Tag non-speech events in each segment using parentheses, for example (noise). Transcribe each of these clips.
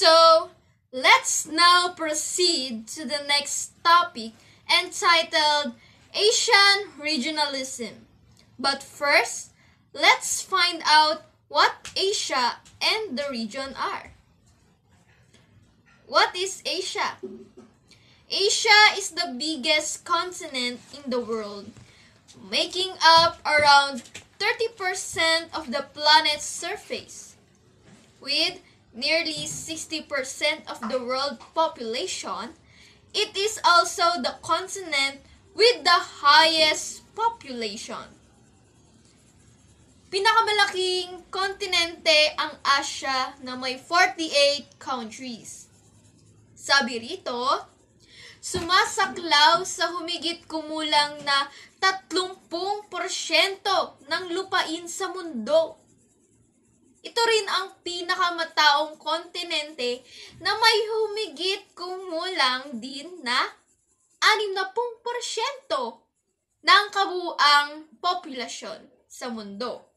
So, let's now proceed to the next topic entitled Asian Regionalism. But first, let's find out what Asia and the region are. What is Asia? Asia is the biggest continent in the world, making up around 30% of the planet's surface. With nearly 60% of the world population, it is also the continent with the highest population. Pinakamalaking kontinente ang Asia na may 48 countries. Sabi rito, sumasaklaw sa humigit kumulang na 30% ng lupain sa mundo. Ito rin ang pinakamataong kontinente na may humigit kumulang din na 60% ng kabuang populasyon sa mundo.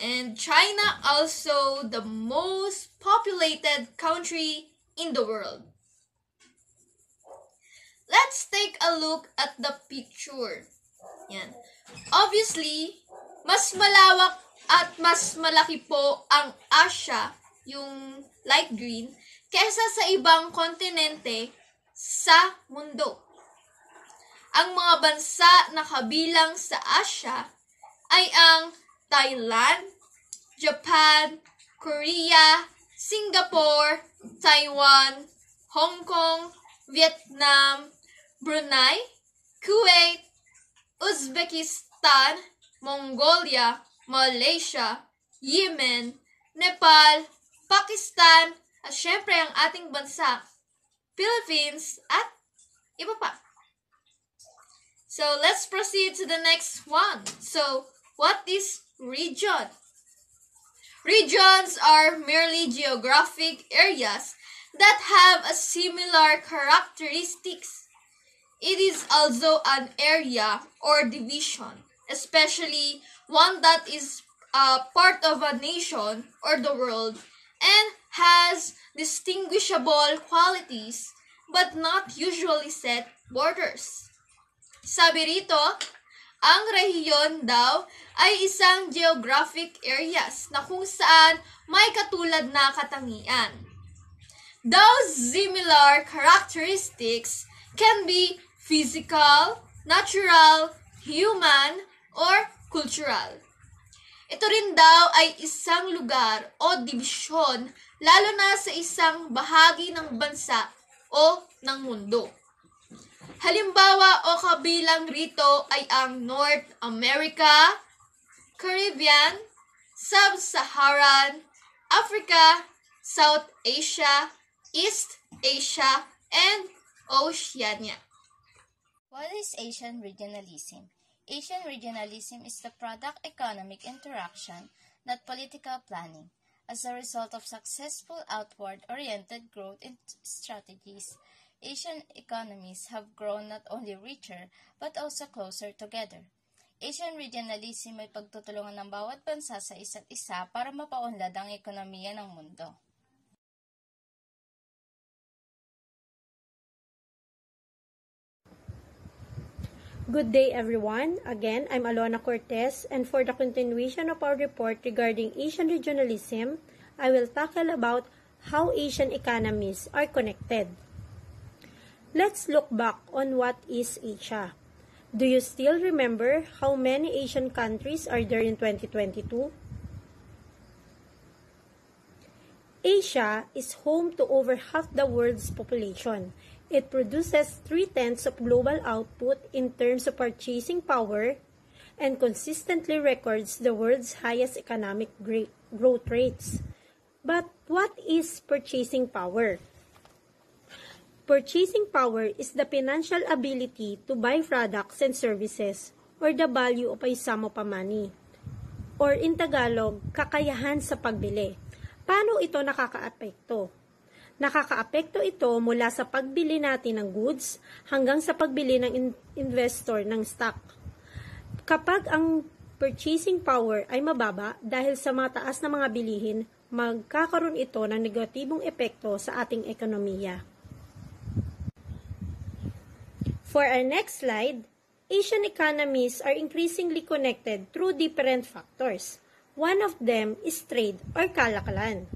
And China also the most populated country in the world. Let's take a look at the picture. Yan. Obviously, mas malawak at mas malaki po ang Asia, yung light green, kesa sa ibang kontinente sa mundo. Ang mga bansa na kabilang sa Asia ay ang Thailand, Japan, Korea, Singapore, Taiwan, Hong Kong, Vietnam, Brunei, Kuwait, Uzbekistan, Mongolia, Malaysia, Yemen, Nepal, Pakistan, at syempre ang ating bansa, Philippines, at iba pa. So, let's proceed to the next one. So, what is region? Regions are merely geographic areas that have a similar characteristics it is also an area or division, especially one that is a part of a nation or the world and has distinguishable qualities but not usually set borders. Sabi rito, ang rehiyon daw ay isang geographic areas na kung saan may katulad na katangian. Those similar characteristics can be physical, natural, human, or cultural. Ito rin daw ay isang lugar o dibisyon lalo na sa isang bahagi ng bansa o ng mundo. Halimbawa o kabilang rito ay ang North America, Caribbean, Sub-Saharan, Africa, South Asia, East Asia, and Oceania. What is Asian regionalism? Asian regionalism is the product economic interaction, not political planning. As a result of successful outward-oriented growth strategies, Asian economies have grown not only richer but also closer together. Asian regionalism ay pagtutulungan ng bawat bansa sa isa't isa para mapaunlad ang ekonomiya ng mundo. Good day, everyone. Again, I'm Alona Cortez, and for the continuation of our report regarding Asian regionalism, I will tackle about how Asian economies are connected. Let's look back on what is Asia. Do you still remember how many Asian countries are there in 2022? Asia is home to over half the world's population It produces three-tenths of global output in terms of purchasing power and consistently records the world's highest economic growth rates. But what is purchasing power? Purchasing power is the financial ability to buy products and services or the value of a sum of money. Or in Tagalog, kakayahan sa pagbili. Paano ito nakakaapekto? Nakakaapekto ito mula sa pagbili natin ng goods hanggang sa pagbili ng in- investor ng stock. Kapag ang purchasing power ay mababa dahil sa mataas na mga bilihin, magkakaroon ito ng negatibong epekto sa ating ekonomiya. For our next slide, Asian economies are increasingly connected through different factors. One of them is trade or kalakalan.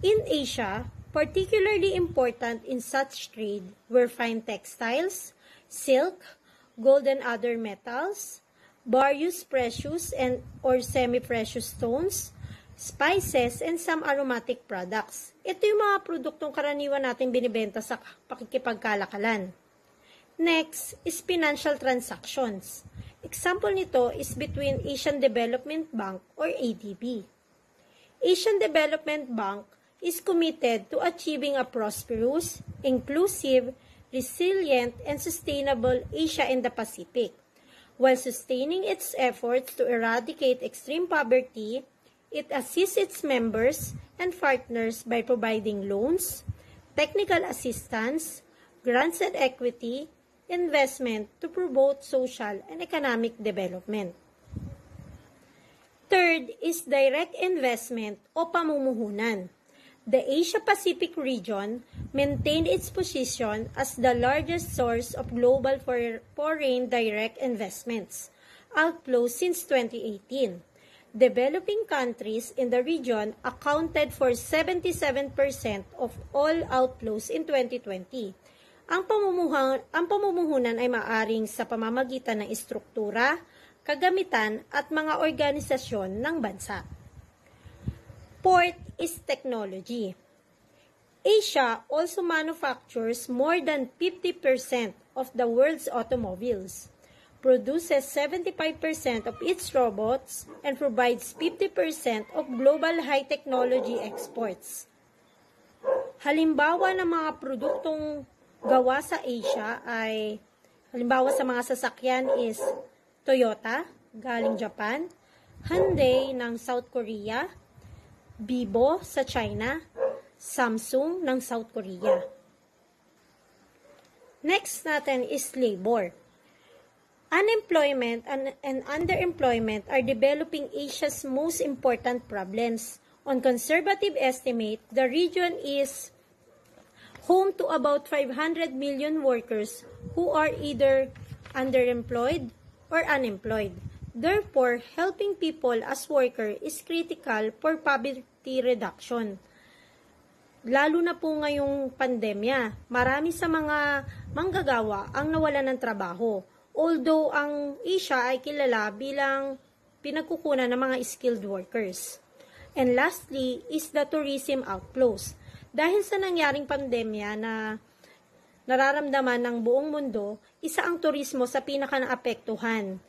In Asia, particularly important in such trade were fine textiles, silk, gold and other metals, various precious and or semi-precious stones, spices, and some aromatic products. Ito yung mga produktong karaniwan natin binibenta sa pakikipagkalakalan. Next is financial transactions. Example nito is between Asian Development Bank or ADB. Asian Development Bank is committed to achieving a prosperous, inclusive, resilient, and sustainable Asia and the Pacific, while sustaining its efforts to eradicate extreme poverty It assists its members and partners by providing loans, technical assistance, grants and equity, investment to promote social and economic development. Third is direct investment o pamumuhunan. The Asia-Pacific region maintained its position as the largest source of global foreign direct investments, outflows since 2018 developing countries in the region accounted for 77% of all outflows in 2020. Ang pamumuhan, ang pamumuhunan ay maaring sa pamamagitan ng istruktura, kagamitan at mga organisasyon ng bansa. Fourth is technology. Asia also manufactures more than 50% of the world's automobiles produces 75% of its robots and provides 50% of global high technology exports. Halimbawa ng mga produktong gawa sa Asia ay halimbawa sa mga sasakyan is Toyota galing Japan, Hyundai ng South Korea, Vivo sa China, Samsung ng South Korea. Next natin is labor. Unemployment and, and underemployment are developing Asia's most important problems. On conservative estimate, the region is home to about 500 million workers who are either underemployed or unemployed. Therefore, helping people as worker is critical for poverty reduction. Lalo na po ngayong pandemya, marami sa mga manggagawa ang nawalan ng trabaho although ang Asia ay kilala bilang pinagkukunan ng mga skilled workers. And lastly is the tourism outflows. Dahil sa nangyaring pandemya na nararamdaman ng buong mundo, isa ang turismo sa pinaka-naapektuhan.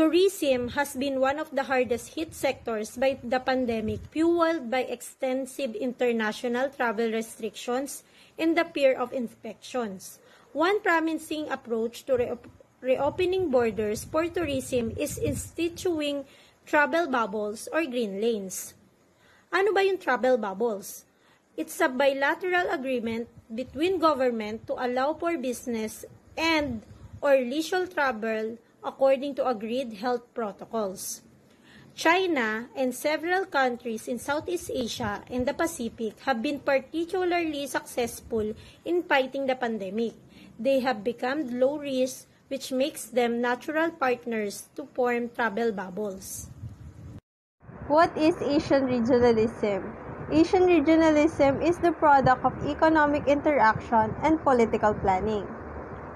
Tourism has been one of the hardest hit sectors by the pandemic, fueled by extensive international travel restrictions and the fear of infections. One promising approach to re- reopening borders for tourism is instituting travel bubbles or green lanes. Ano ba yung travel bubbles? It's a bilateral agreement between government to allow for business and or leisure travel according to agreed health protocols. China and several countries in Southeast Asia and the Pacific have been particularly successful in fighting the pandemic they have become low risk, which makes them natural partners to form travel bubbles. What is Asian regionalism? Asian regionalism is the product of economic interaction and political planning.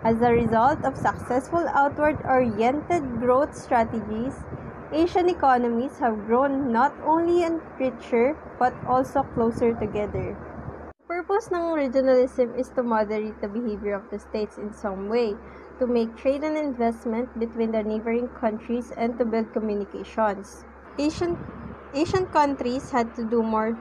As a result of successful outward oriented growth strategies, Asian economies have grown not only richer but also closer together purpose ng regionalism is to moderate the behavior of the states in some way, to make trade and investment between the neighboring countries, and to build communications. Asian, Asian countries had to do more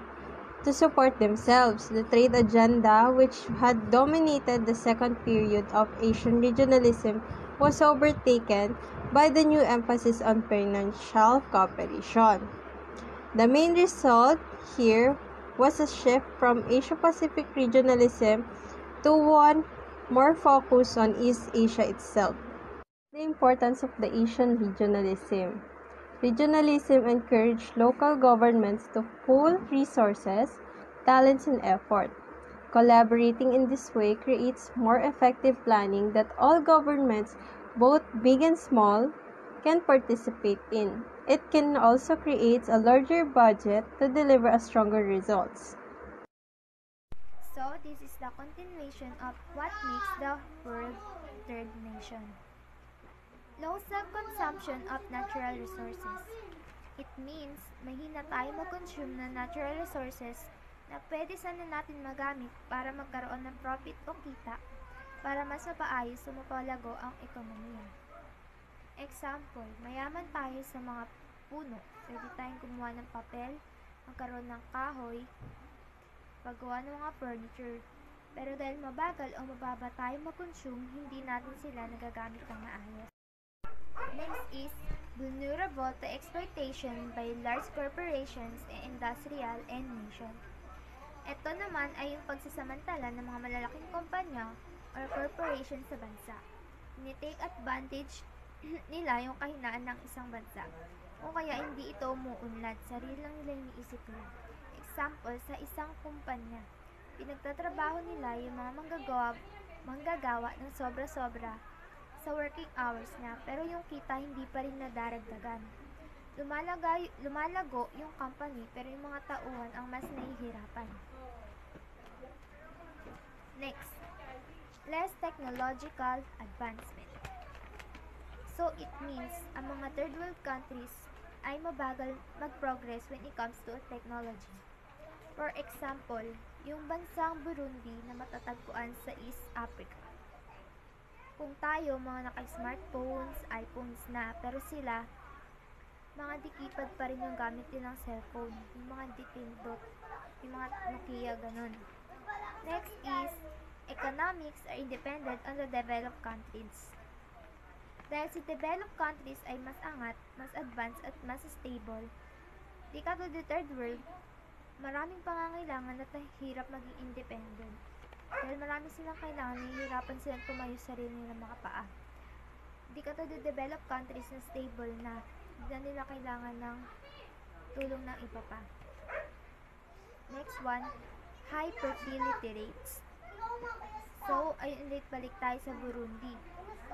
to support themselves. The trade agenda, which had dominated the second period of Asian regionalism, was overtaken by the new emphasis on financial cooperation. The main result here was a shift from Asia-Pacific regionalism to one more focused on East Asia itself. The importance of the Asian regionalism. Regionalism encourages local governments to pool resources, talents, and effort. Collaborating in this way creates more effective planning that all governments, both big and small, can participate in. It can also create a larger budget to deliver a stronger results. So, this is the continuation of what makes the world third nation. Low self-consumption of natural resources. It means mahina tayo mag-consume ng natural resources na pwede sana natin magamit para magkaroon ng profit o kita para mas mapaayos o mapalago ang ekonomiya. Example, mayaman tayo sa mga puno. Pwede tayong kumuha ng papel, magkaroon ng kahoy, paggawa ng mga furniture. Pero dahil mabagal o mababa tayo mag-consume, hindi natin sila nagagamit ng maayos. Next is vulnerable to exploitation by large corporations and industrial and nation. Ito naman ay yung pagsasamantala ng mga malalaking kumpanya or corporation sa bansa. Tinitake advantage (clears throat) nila yung kahinaan ng isang bansa. O kaya hindi ito umuunlad, sarili lang nila iniisip nila. Example, sa isang kumpanya, pinagtatrabaho nila yung mga manggagawa, manggagawa ng sobra-sobra sa working hours niya, pero yung kita hindi pa rin nadaragdagan. Lumalaga, lumalago yung company, pero yung mga tauhan ang mas nahihirapan. Next, less technological advancement. So it means ang mga third world countries ay mabagal mag-progress when it comes to technology. For example, yung bansang Burundi na matatagpuan sa East Africa. Kung tayo, mga naka-smartphones, iPhones na, pero sila, mga dikipad pa rin yung gamit nilang cellphone. Yung mga dipindot, yung mga Nokia, ganun. Next is, economics are independent on the developed countries. Dahil si developed countries ay mas angat, mas advanced at mas stable, di katulad the third world, maraming pangangailangan at nahihirap maging independent. Dahil marami silang kailangan, nahihirapan silang tumayo sa sarili nilang mga paa. Di katulad the developed countries na stable na, na nila kailangan ng tulong ng iba pa. Next one, high fertility rates. So, ayun ulit balik tayo sa Burundi.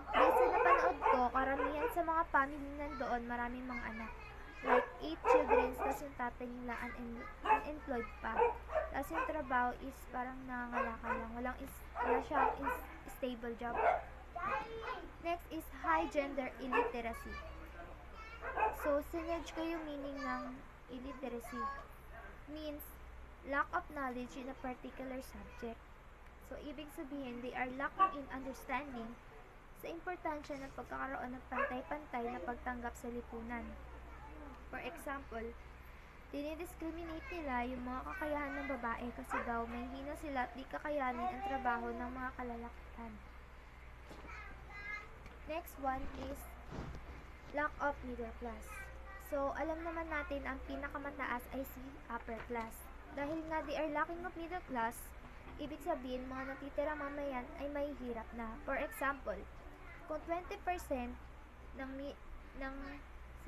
Dahil sa napanood ko, karamihan sa mga family nandoon, maraming mga anak. Like 8 children, tapos yung tatay nila un- unemployed pa. Tapos yung trabaho is parang nangangalakal lang. Walang is, wala siyang is- stable job. Next is high gender illiteracy. So, sinerge ko yung meaning ng illiteracy. Means, lack of knowledge in a particular subject. So, ibig sabihin, they are lacking in understanding sa importansya ng pagkakaroon ng pantay-pantay na pagtanggap sa lipunan. For example, dinidiscriminate nila yung mga kakayahan ng babae kasi daw may hina sila at di kakayanin ang trabaho ng mga kalalakihan. Next one is lack of middle class. So, alam naman natin ang pinakamataas ay si upper class. Dahil nga they are lacking of middle class, ibig sabihin mga natitira mamayan ay may hirap na. For example, kung 20% ng, mi- ng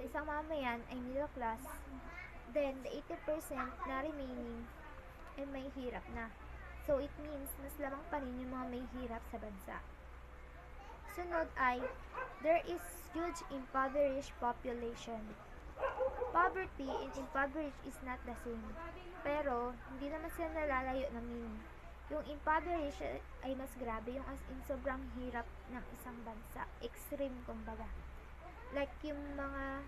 sa isang mamayan ay middle class, then the 80% na remaining ay may hirap na. So, it means mas lamang pa rin yung mga may hirap sa bansa. Sunod ay, there is huge impoverished population. Poverty and impoverished is not the same. Pero, hindi naman sila nalalayo ng meaning. Yung impoverished ay mas grabe, yung as in sobrang hirap ng isang bansa. Extreme, kumbaga. Like yung mga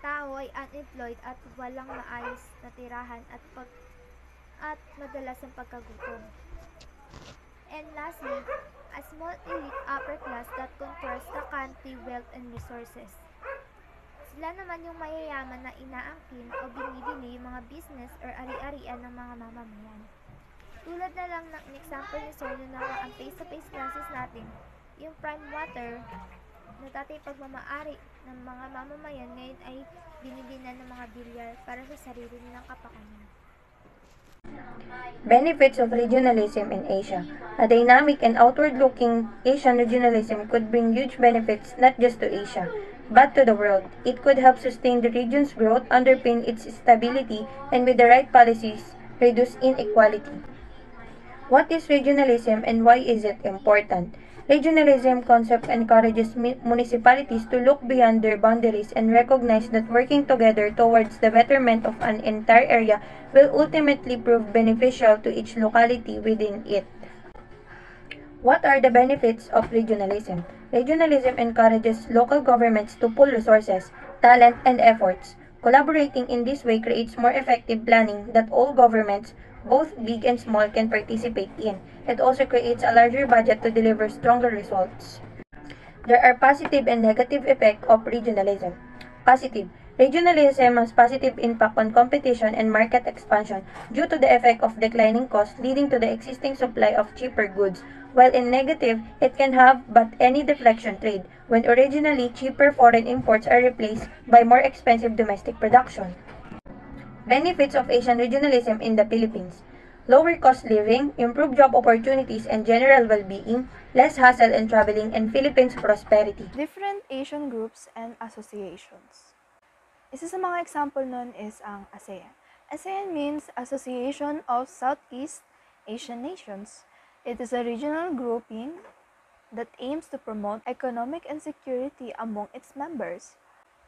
tao ay unemployed at walang maayos na tirahan at pag at madalas ang pagkagutom. And lastly, a small elite upper class that controls the country wealth and resources. Sila naman yung mayayaman na inaangkin o binibili mga business or ari-arian ng mga mamamayan. Tulad na lang ng example ni Sir nung ang face-to-face classes natin, yung prime water na dati pagmamaari ng mga mamamayan ngayon ay binili na ng mga bilyar para sa sarili nilang kapakanan. Benefits of regionalism in Asia. A dynamic and outward looking Asian regionalism could bring huge benefits not just to Asia, but to the world. It could help sustain the region's growth, underpin its stability, and with the right policies, reduce inequality. What is regionalism and why is it important? Regionalism concept encourages municipalities to look beyond their boundaries and recognize that working together towards the betterment of an entire area will ultimately prove beneficial to each locality within it. What are the benefits of regionalism? Regionalism encourages local governments to pool resources, talent, and efforts. Collaborating in this way creates more effective planning that all governments both big and small can participate in. It also creates a larger budget to deliver stronger results. There are positive and negative effects of regionalism. Positive. Regionalism has positive impact on competition and market expansion due to the effect of declining costs leading to the existing supply of cheaper goods, while in negative, it can have but any deflection trade, when originally cheaper foreign imports are replaced by more expensive domestic production. Benefits of Asian regionalism in the Philippines. Lower cost living, improved job opportunities and general well-being, less hassle in traveling, and Philippines prosperity. Different Asian groups and associations. Isa sa mga example nun is ang ASEAN. ASEAN means Association of Southeast Asian Nations. It is a regional grouping that aims to promote economic and security among its members.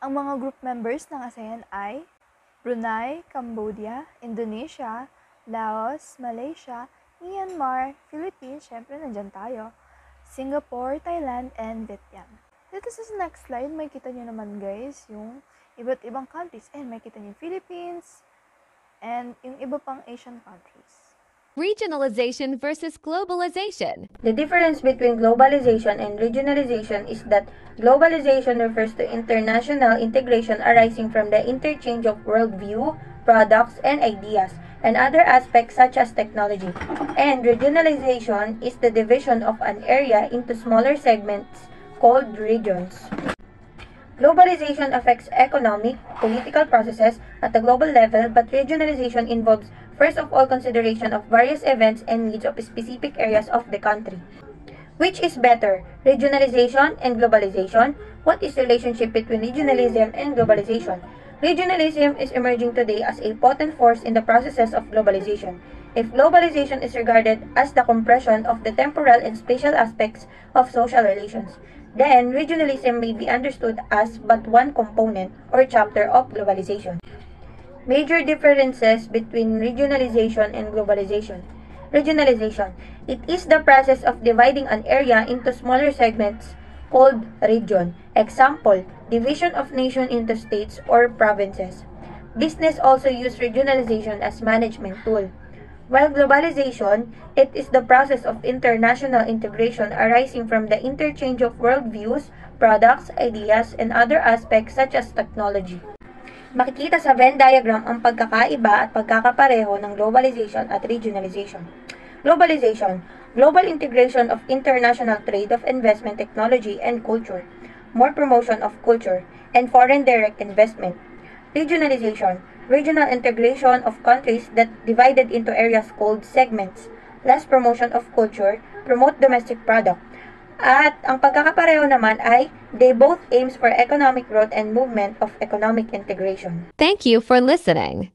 Ang mga group members ng ASEAN ay Brunei, Cambodia, Indonesia, Laos, Malaysia, Myanmar, Philippines, syempre nandyan tayo, Singapore, Thailand, and Vietnam. Dito sa next slide, may kita nyo naman guys yung iba't ibang countries. And may kita nyo Philippines, and yung iba pang Asian countries. Regionalization versus globalization. The difference between globalization and regionalization is that globalization refers to international integration arising from the interchange of worldview, products, and ideas, and other aspects such as technology. And regionalization is the division of an area into smaller segments called regions. Globalization affects economic, political processes at the global level, but regionalization involves first of all consideration of various events and needs of specific areas of the country. Which is better, regionalization and globalization? What is the relationship between regionalism and globalization? Regionalism is emerging today as a potent force in the processes of globalization. If globalization is regarded as the compression of the temporal and spatial aspects of social relations, then regionalism may be understood as but one component or chapter of globalization. Major differences between regionalization and globalization. Regionalization. It is the process of dividing an area into smaller segments called region. Example, division of nation into states or provinces. Business also use regionalization as management tool. While globalization, it is the process of international integration arising from the interchange of worldviews, products, ideas, and other aspects such as technology. Makikita sa Venn diagram ang pagkakaiba at pagkakapareho ng globalization at regionalization. Globalization, global integration of international trade of investment technology and culture, more promotion of culture, and foreign direct investment. Regionalization, regional integration of countries that divided into areas called segments, less promotion of culture, promote domestic product, At ang pagkakapareho naman ay they both aims for economic growth and movement of economic integration. Thank you for listening.